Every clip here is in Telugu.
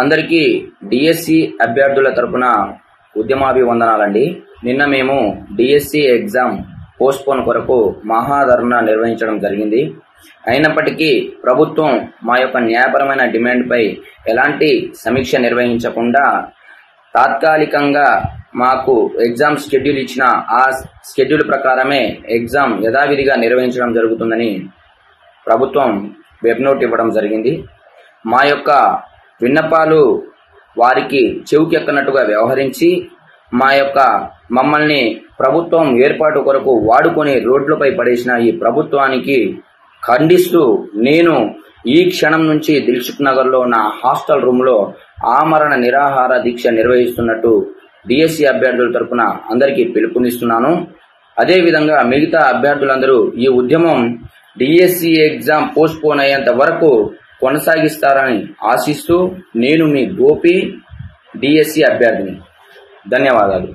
అందరికీ డిఎస్సి అభ్యర్థుల తరపున ఉద్యమాభివందనాలండి. నిన్న మేము డిఎస్సి ఎగ్జామ్ పోస్ట్పోన్ కొరకు మహాధర్నా నిర్వహించడం జరిగింది. అయినప్పటికీ ప్రభుత్వం మా యొక్క న్యాయపరమైన డిమాండ్పై ఎలాంటి సమీక్ష నిర్వహించకుండా తాత్కాలికంగా మాకు ఎగ్జామ్ షెడ్యూల్ ఇచ్చిన ఆ షెడ్యూల్ ప్రకారమే ఎగ్జామ్ యథావిధిగా నిర్వహించడం జరుగుతుందని ప్రభుత్వం వెబ్ నోట్ ఇవ్వడం జరిగింది. మా యొక్క విన్నపాలు వారికి చెవుకెక్కనట్టుగా వ్యవహరించి మా యొక్క మమ్మల్ని ప్రభుత్వం ఏర్పాటు కొరకు వాడుకొని రోడ్లపై పడేసిన ఈ ప్రభుత్వానికి ఖండిస్తూ నేను ఈ క్షణం నుంచి దిల్సుఖ్ నగర్లో నా హాస్టల్ రూమ్లో ఆమరణ నిరాహార దీక్ష నిర్వహిస్తున్నట్టు డిఎస్సి అభ్యర్థుల తరపున అందరికీ పిలుపునిస్తున్నాను. అదేవిధంగా మిగతా అభ్యర్థులందరూ ఈ ఉద్యమం డిఎస్సి ఎగ్జామ్ పోస్ట్పోన్ అయ్యేంత వరకు కొనసాగిస్తారని ఆశిస్తూ నేను మీ గోపి డిఎస్సి అభ్యర్థిని. ధన్యవాదాలు.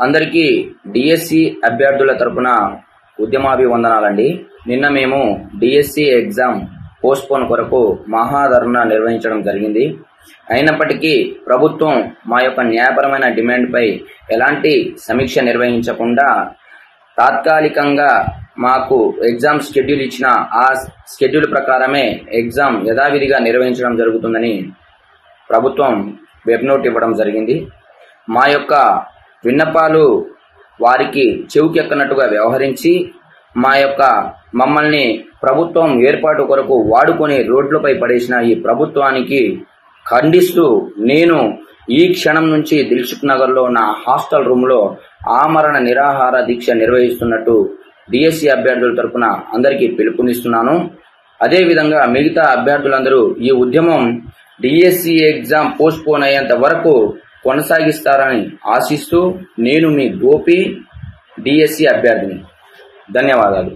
అందరికీ డిఎస్సి అభ్యర్థుల తరపున ఉద్యమాభివందనాలండి. నిన్న మేము డిఎస్సి ఎగ్జామ్ పోస్ట్పోన్ కొరకు మహాధరణ నిర్వహించడం జరిగింది. అయినప్పటికీ ప్రభుత్వం మా యొక్క న్యాయపరమైన డిమాండ్పై ఎలాంటి సమీక్ష నిర్వహించకుండా తాత్కాలికంగా మాకు ఎగ్జామ్ షెడ్యూల్ ఇచ్చిన ఆ షెడ్యూల్ ప్రకారమే ఎగ్జామ్ యథావిధిగా నిర్వహించడం జరుగుతుందని ప్రభుత్వం వెబ్ నోట్ ఇవ్వడం జరిగింది. మా యొక్క విన్నపాలు వారికి చెవుకెక్కనట్టుగా వ్యవహరించి మా యొక్క మమ్మల్ని ప్రభుత్వం ఏర్పాటు కొరకు వాడుకొని రోడ్లపై పడేసిన ఈ ప్రభుత్వానికి ఖండిస్తూ నేను ఈ క్షణం నుంచి దిల్సుఖ్ నగర్లో నా హాస్టల్ రూమ్లో ఆమరణ నిరాహార దీక్ష నిర్వహిస్తున్నట్టు డిఎస్సి అభ్యర్థుల తరపున అందరికీ పిలుపునిస్తున్నాను. అదేవిధంగా మిగతా అభ్యర్థులందరూ ఈ ఉద్యమం డిఎస్సి ఎగ్జామ్ పోస్ట్ పోన్ అయ్యేంత వరకు కొనసాగిస్తారని ఆశిస్తూ నేను మీ గోపి డిఎస్సి అభ్యర్థిని. ధన్యవాదాలు.